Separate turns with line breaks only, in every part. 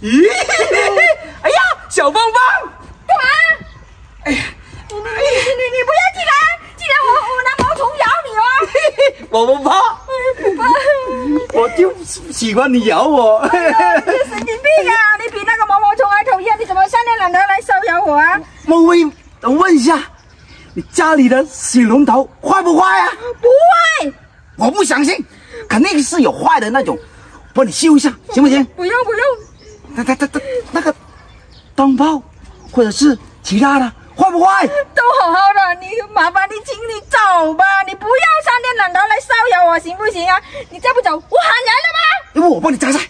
咦，哎呀，小芳芳，
干嘛？哎呀，你你你你你不要进来，进来我我拿毛虫咬你哦。
我不怕，
不怕。
我就喜欢你咬我。
你神经病啊！你比那个毛毛虫还讨厌，你怎么三天两头来骚扰我啊？
莫非我问一下，你家里的水龙头坏不坏啊？
不坏，
我不相信，肯定是有坏的那种，帮你修一下，行不行？
不用不用，
那那那那那个灯泡，或者是其他的，坏不坏？
都好好的，你麻烦你请你走吧，你不要三天两头来骚扰我，行不行啊？你再不走，我喊人了吗？
要不我帮你摘摘。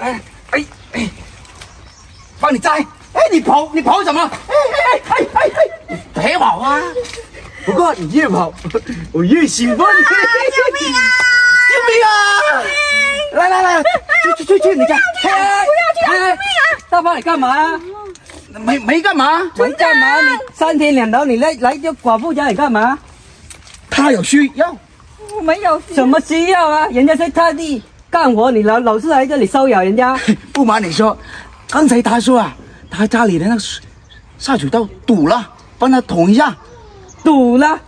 哎哎哎，帮你摘。哎，你跑，你跑什么？哎哎哎哎哎，别跑啊！不过你越跑，我越兴奋。
救命啊！
救命啊！来来来，去去去去你家！
不要去啊！救命啊！
大胖，你干嘛？
没没干嘛？
没干嘛？你三天两头你来来这寡妇家，你干嘛？
他有需要。
我没有
什么需要啊？人家在他地干活，你老老是来这里骚扰人家。
不瞒你说，刚才他说啊，他家里的那个下水道堵了，帮他捅一下。
堵了，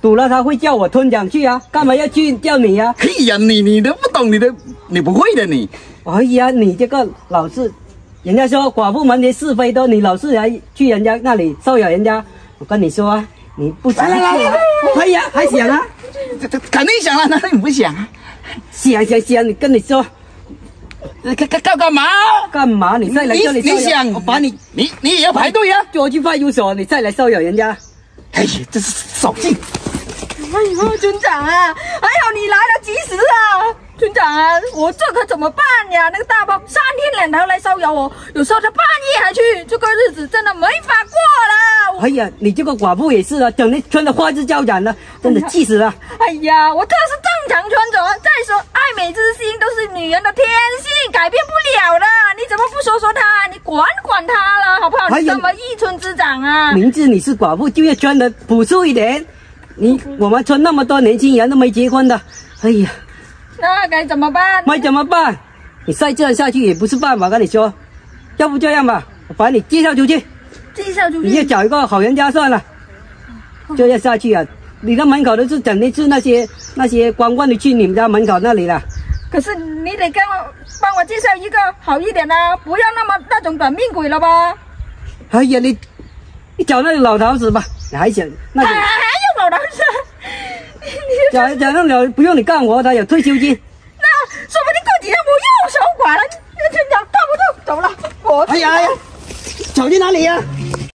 堵了，他会叫我村长去啊？干嘛要去叫你呀、
哎呀，你你都不懂，你都你不会的你。
哎呀，你这个老是，人家说寡妇门前是非多，你老是来去人家那里骚扰人家。我跟你说啊，你不想
来来来
去啊可以啊，还想啊？
这这肯定想了，那你不想啊？
想想想，你跟你说
干干干干嘛？
干嘛？你再来
你
这里
你想
我把你
你你也要排队啊？
捉去派出所，你再来骚扰人家。
哎呀，这是扫兴。
哎呦，村长啊，还好你来得及时啊！村长啊，我这可怎么办呀？那个大炮三天两头来骚扰我，有时候他半夜还去，这个日子真的没法过了。
哎呀，你这个寡妇也是啊，整天穿的花枝招展的，真的气死了。
哎呀，我这是正常穿着。再说，爱美之心都是女人的天性，改变不了的。你怎么不说说她？你管管她了，好不好？
哎
你这么一村之长啊！
明知你是寡妇，就要穿的朴素一点。你我们村那么多年轻人都没结婚的，哎呀，
那该怎么办？
没怎么办？你再这样下去也不是办法，跟你说，要不这样吧，我把你介绍出去，
介绍出去
你就。找一个好人家算了。这样下去啊，你的门口都是整天是那些那些光棍的去你们家门口那里了。
可是你得跟我帮我介绍一个好一点的，不要那么那种短命鬼了吧？
哎呀，你你找那个老头子吧，你还想那
还
种
你
找找那老不用你干活，他有退休金。
那说不定过几天我又守寡了。那村长，对不动，走了。我
哎呀哎呀，走去哪里呀、